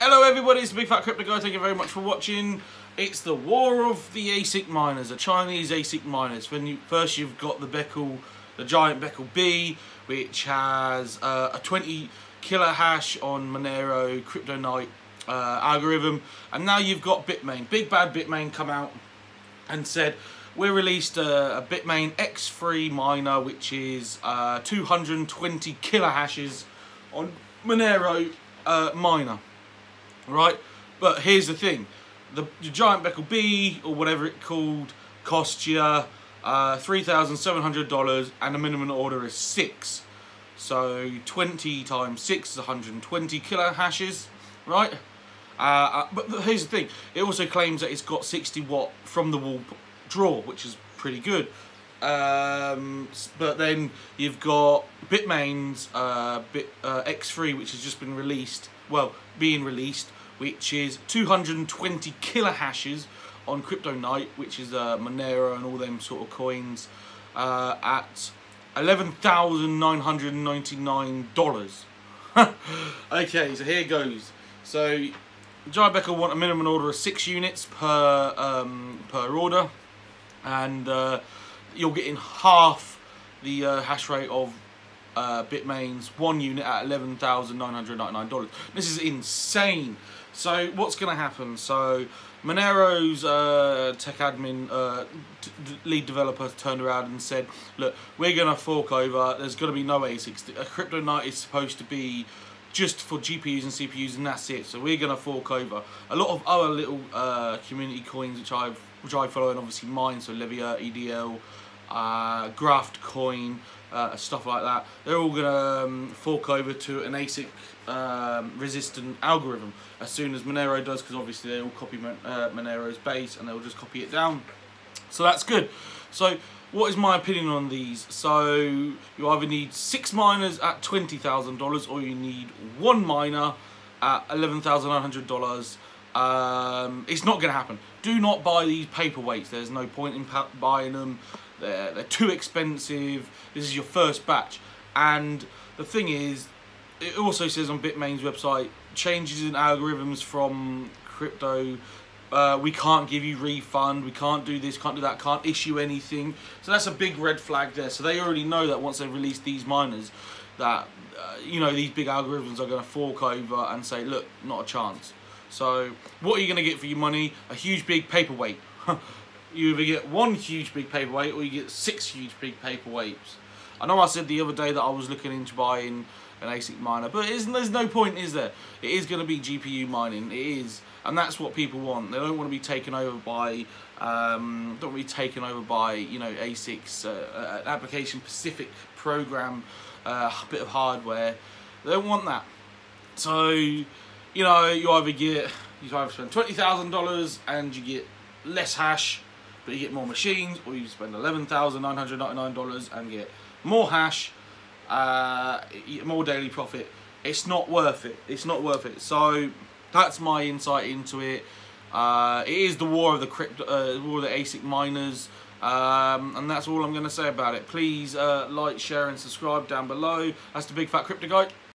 Hello everybody, it's the Big Fat Crypto Guy, thank you very much for watching. It's the war of the ASIC miners, the Chinese ASIC miners. When you First you've got the Baikal, the giant Baikal B, which has uh, a 20 kilo hash on Monero CryptoNight uh, algorithm. And now you've got Bitmain, big bad Bitmain come out and said, we released a, a Bitmain X3 miner, which is uh, 220 kilo hashes on Monero uh, miner right? But here's the thing, the, the Giant Baikal B, or whatever it called, cost you uh, $3,700 and the minimum order is 6. So 20 times 6 is 120 kilo hashes, right? Uh, uh, but here's the thing, it also claims that it's got 60 watt from the wall draw, which is pretty good. Um, but then you've got Bitmain's uh, Bit, uh, X3, which has just been released, well, being released, which is 220 kilo hashes on CryptoNight, which is uh, Monero and all them sort of coins, uh, at $11,999. okay, so here goes. So, Giant Baikal want a minimum order of six units per um, per order, and uh, you're getting half the uh, hash rate of uh, Bitmain's one unit at $11,999. This is insane. So what's going to happen? So Monero's uh, tech admin uh, lead developer turned around and said, look, we're going to fork over. There's going to be no ASICs. A CryptoNight is supposed to be just for GPUs and CPUs and that's it. So we're going to fork over. A lot of other little uh, community coins which I've which I follow and obviously mine, so Livia, EDL, uh, Graft Coin, uh, stuff like that. They're all going to um, fork over to an ASIC um, resistant algorithm as soon as Monero does, because obviously they all copy Mon uh, Monero's base and they'll just copy it down. So that's good. So what is my opinion on these? So you either need six miners at $20,000 or you need one miner at $11,900. Um, it's not going to happen. Do not buy these paperweights. There's no point in buying them. They're, they're too expensive. This is your first batch. And the thing is, it also says on Bitmain's website, changes in algorithms from crypto, uh, we can't give you refund, we can't do this, can't do that, can't issue anything. So that's a big red flag there. So they already know that once they release these miners, that, uh, you know, these big algorithms are going to fork over and say, look, not a chance. So what are you going to get for your money? A huge big paperweight. you either get one huge big paperweight or you get six huge big paperweights. I know I said the other day that I was looking into buying an ASIC miner, but there's no point, is there? It is going to be GPU mining, it is, and that's what people want. They don't want to be taken over by, um, don't want to be taken over by, you know, ASICs, uh, an application-specific program, uh, a bit of hardware. They don't want that. So, you know, you either get, you either spend $20,000 and you get less hash, but you get more machines, or you spend $11,999 and get more hash, uh, more daily profit. It's not worth it. It's not worth it. So that's my insight into it. Uh, it is the war of the crypto, uh, war of the ASIC miners. Um, and that's all I'm going to say about it. Please uh, like, share and subscribe down below. That's the Big Fat Crypto Guy.